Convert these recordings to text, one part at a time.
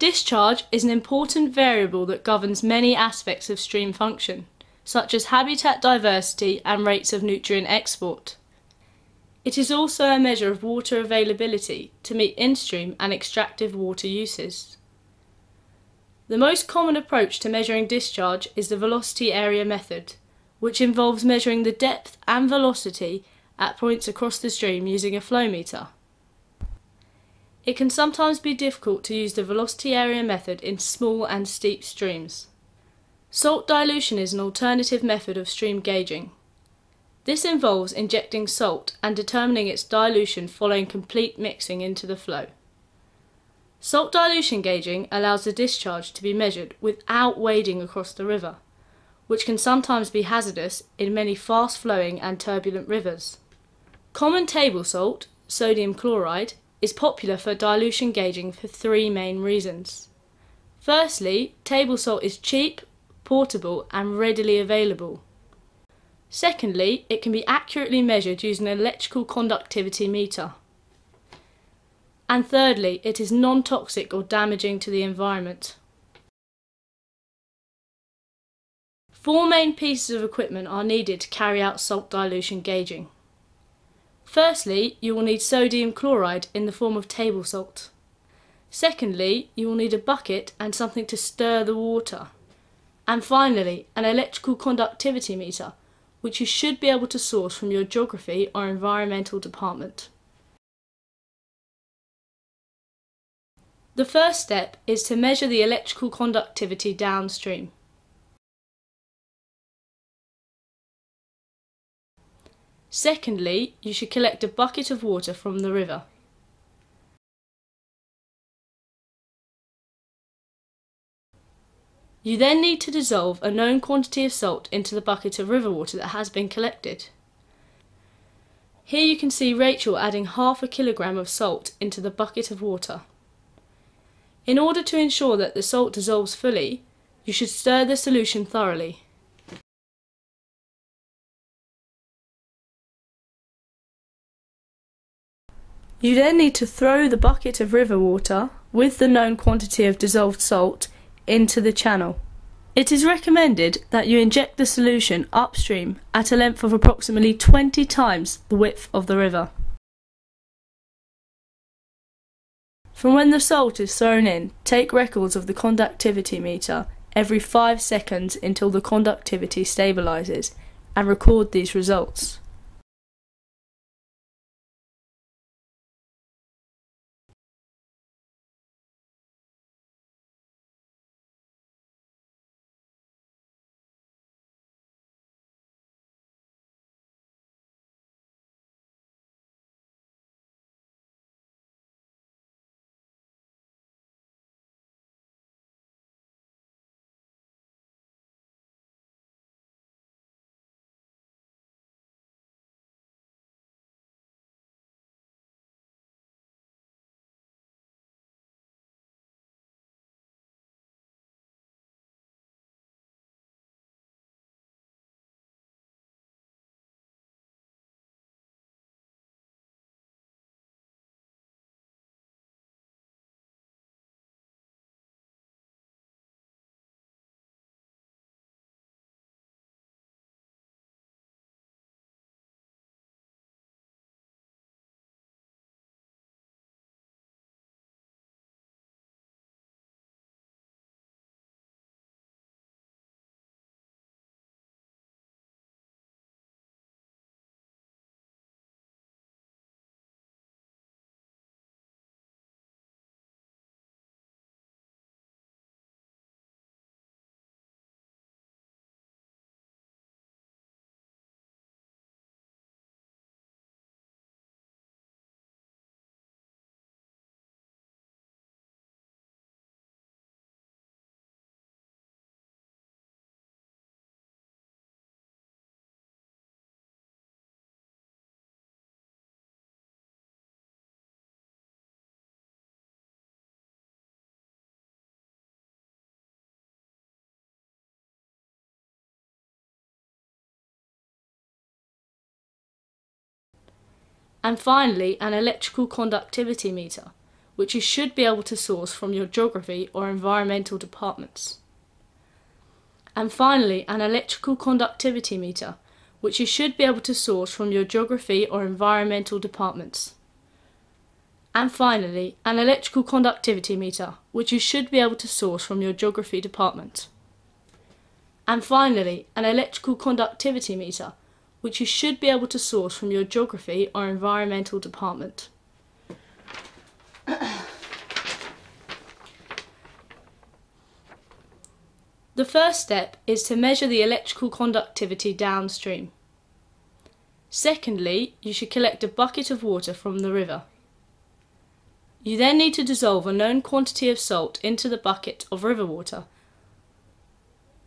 Discharge is an important variable that governs many aspects of stream function, such as habitat diversity and rates of nutrient export. It is also a measure of water availability to meet in-stream and extractive water uses. The most common approach to measuring discharge is the velocity area method, which involves measuring the depth and velocity at points across the stream using a flow meter. It can sometimes be difficult to use the velocity area method in small and steep streams. Salt dilution is an alternative method of stream gauging. This involves injecting salt and determining its dilution following complete mixing into the flow. Salt dilution gauging allows the discharge to be measured without wading across the river, which can sometimes be hazardous in many fast flowing and turbulent rivers. Common table salt, sodium chloride, is popular for dilution gauging for three main reasons. Firstly, table salt is cheap, portable and readily available. Secondly, it can be accurately measured using an electrical conductivity meter. And thirdly, it is non-toxic or damaging to the environment. Four main pieces of equipment are needed to carry out salt dilution gauging. Firstly, you will need sodium chloride in the form of table salt. Secondly, you will need a bucket and something to stir the water. And finally, an electrical conductivity meter, which you should be able to source from your geography or environmental department. The first step is to measure the electrical conductivity downstream. Secondly, you should collect a bucket of water from the river. You then need to dissolve a known quantity of salt into the bucket of river water that has been collected. Here you can see Rachel adding half a kilogram of salt into the bucket of water. In order to ensure that the salt dissolves fully, you should stir the solution thoroughly. You then need to throw the bucket of river water with the known quantity of dissolved salt into the channel. It is recommended that you inject the solution upstream at a length of approximately 20 times the width of the river. From when the salt is thrown in, take records of the conductivity meter every 5 seconds until the conductivity stabilises and record these results. And finally an electrical conductivity meter, which you should be able to source from your geography or environmental departments. And finally, an electrical conductivity meter, which you should be able to source from your geography or environmental departments. And finally, an electrical conductivity meter, which you should be able to source from your geography department. And finally, an electrical conductivity meter, which you should be able to source from your geography or environmental department. The first step is to measure the electrical conductivity downstream. Secondly, you should collect a bucket of water from the river. You then need to dissolve a known quantity of salt into the bucket of river water.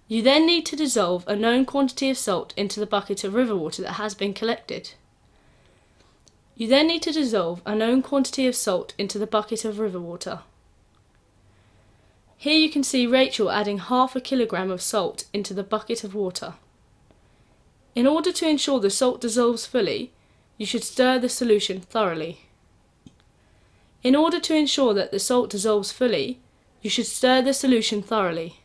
You then need to dissolve a known quantity of salt into the bucket of river water that has been collected. You then need to dissolve a known quantity of salt into the bucket of river water. Here you can see Rachel adding half a kilogram of salt into the bucket of water. In order to ensure the salt dissolves fully, you should stir the solution thoroughly. In order to ensure that the salt dissolves fully, you should stir the solution thoroughly.